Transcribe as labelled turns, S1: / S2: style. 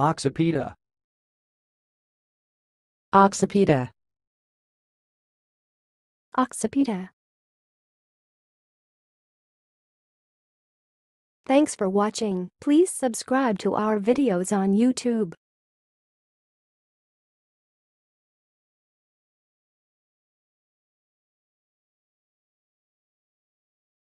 S1: Occipita.
S2: Occipita.
S3: Occipita. Thanks for watching. Please subscribe to our videos on YouTube.